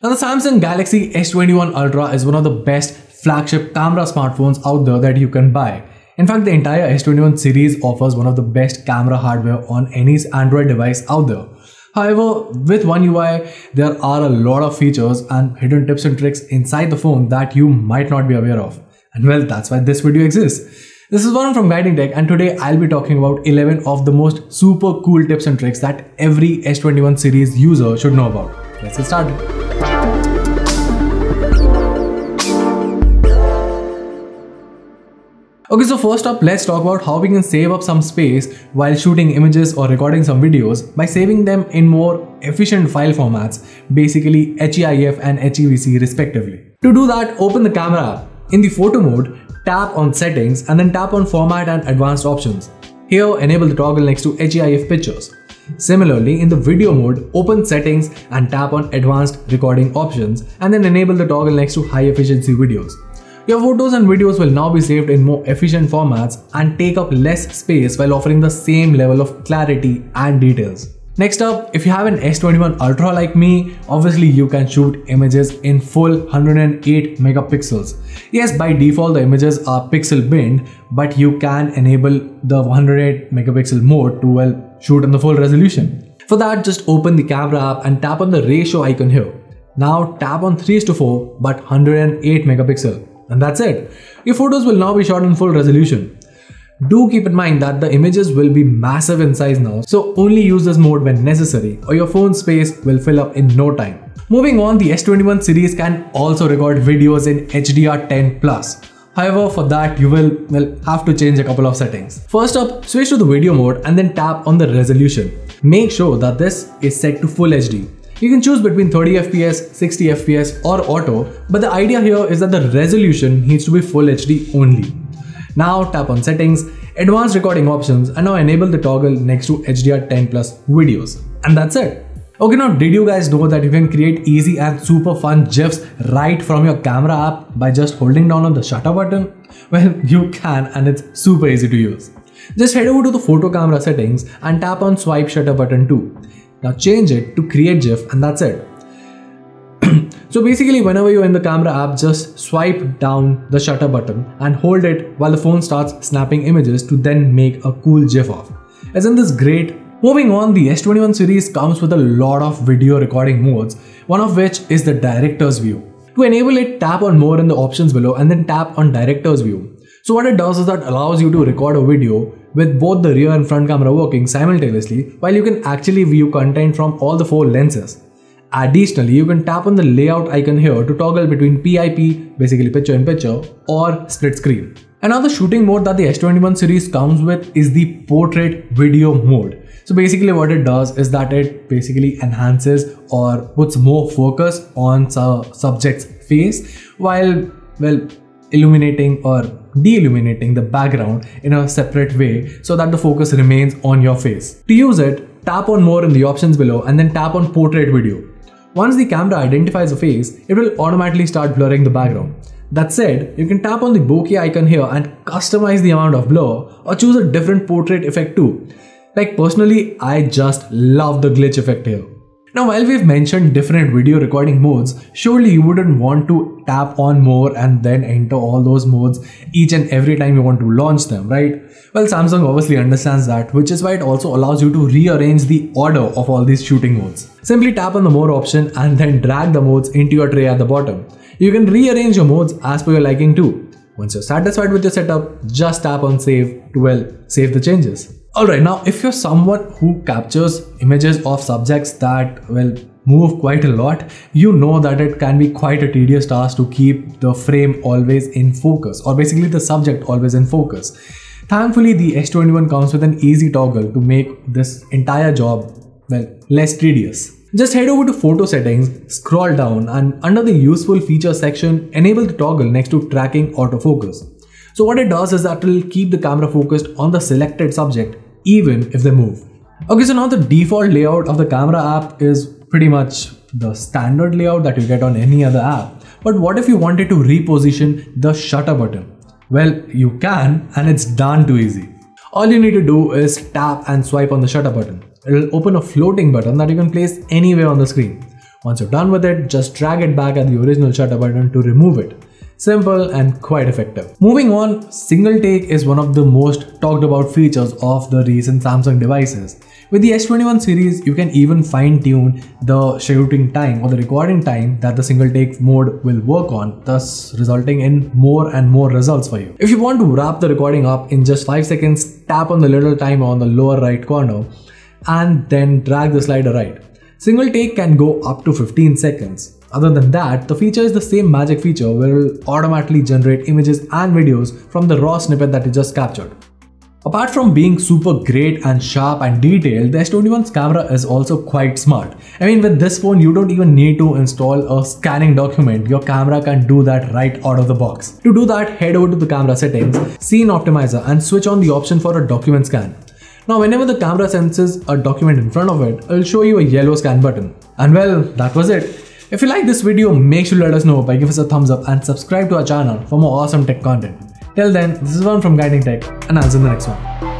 Now the Samsung Galaxy S21 Ultra is one of the best flagship camera smartphones out there that you can buy. In fact, the entire S21 series offers one of the best camera hardware on any Android device out there. However, with One UI, there are a lot of features and hidden tips and tricks inside the phone that you might not be aware of. And well, that's why this video exists. This is Varun from Guiding Tech and today I'll be talking about 11 of the most super cool tips and tricks that every S21 series user should know about. Let's get started. Okay, so first up, let's talk about how we can save up some space while shooting images or recording some videos by saving them in more efficient file formats, basically HEIF and HEVC respectively. To do that, open the camera app. In the photo mode, tap on settings and then tap on format and advanced options. Here enable the toggle next to HEIF pictures. Similarly, in the video mode, open settings and tap on advanced recording options and then enable the toggle next to high efficiency videos. Your photos and videos will now be saved in more efficient formats and take up less space while offering the same level of clarity and details. Next up, if you have an S21 Ultra like me, obviously you can shoot images in full 108 megapixels. Yes, by default the images are pixel binned, but you can enable the 108 megapixel mode to well shoot in the full resolution. For that, just open the camera app and tap on the ratio icon here. Now tap on 3 to 4 but 108 megapixel and that's it. Your photos will now be shot in full resolution. Do keep in mind that the images will be massive in size now, so only use this mode when necessary or your phone space will fill up in no time. Moving on, the S21 series can also record videos in HDR10+. However, for that you will well, have to change a couple of settings. First up, switch to the video mode and then tap on the resolution. Make sure that this is set to Full HD. You can choose between 30 fps, 60 fps or auto, but the idea here is that the resolution needs to be Full HD only. Now tap on settings, advanced recording options and now enable the toggle next to HDR10 plus videos. And that's it. Okay now did you guys know that you can create easy and super fun GIFs right from your camera app by just holding down on the shutter button? Well you can and it's super easy to use. Just head over to the photo camera settings and tap on swipe shutter button too. Now change it to create GIF and that's it. So basically whenever you're in the camera app, just swipe down the shutter button and hold it while the phone starts snapping images to then make a cool GIF of. Isn't this great? Moving on, the S21 series comes with a lot of video recording modes, one of which is the director's view. To enable it, tap on more in the options below and then tap on director's view. So what it does is that allows you to record a video with both the rear and front camera working simultaneously while you can actually view content from all the four lenses. Additionally, you can tap on the layout icon here to toggle between PIP, basically picture in picture, or split screen. Another shooting mode that the S21 series comes with is the portrait video mode. So basically what it does is that it basically enhances or puts more focus on the subject's face while well illuminating or de-illuminating the background in a separate way so that the focus remains on your face. To use it, tap on more in the options below and then tap on portrait video. Once the camera identifies a face, it will automatically start blurring the background. That said, you can tap on the bokeh icon here and customize the amount of blur or choose a different portrait effect too. Like personally, I just love the glitch effect here. Now while we've mentioned different video recording modes, surely you wouldn't want to tap on more and then enter all those modes each and every time you want to launch them, right? Well, Samsung obviously understands that, which is why it also allows you to rearrange the order of all these shooting modes. Simply tap on the more option and then drag the modes into your tray at the bottom. You can rearrange your modes as per your liking too. Once you're satisfied with your setup, just tap on save to well, save the changes. Alright, now if you're someone who captures images of subjects that, well, move quite a lot, you know that it can be quite a tedious task to keep the frame always in focus, or basically the subject always in focus. Thankfully, the S21 comes with an easy toggle to make this entire job, well, less tedious. Just head over to photo settings, scroll down and under the useful feature section, enable the toggle next to tracking autofocus. So what it does is that it will keep the camera focused on the selected subject even if they move. Okay, so now the default layout of the camera app is pretty much the standard layout that you get on any other app. But what if you wanted to reposition the shutter button? Well, you can and it's done too easy. All you need to do is tap and swipe on the shutter button. It will open a floating button that you can place anywhere on the screen. Once you're done with it, just drag it back at the original shutter button to remove it. Simple and quite effective. Moving on, single take is one of the most talked about features of the recent Samsung devices. With the S21 series, you can even fine tune the shooting time or the recording time that the single take mode will work on, thus resulting in more and more results for you. If you want to wrap the recording up in just 5 seconds, tap on the little timer on the lower right corner and then drag the slider right. Single take can go up to 15 seconds. Other than that, the feature is the same magic feature where it will automatically generate images and videos from the raw snippet that you just captured. Apart from being super great and sharp and detailed, the S21's camera is also quite smart. I mean with this phone you don't even need to install a scanning document, your camera can do that right out of the box. To do that, head over to the camera settings, Scene Optimizer and switch on the option for a document scan. Now whenever the camera senses a document in front of it, it'll show you a yellow scan button. And well, that was it. If you like this video, make sure to let us know by giving us a thumbs up and subscribe to our channel for more awesome tech content. Till then, this is Varun from Guiding Tech and I'll see you in the next one.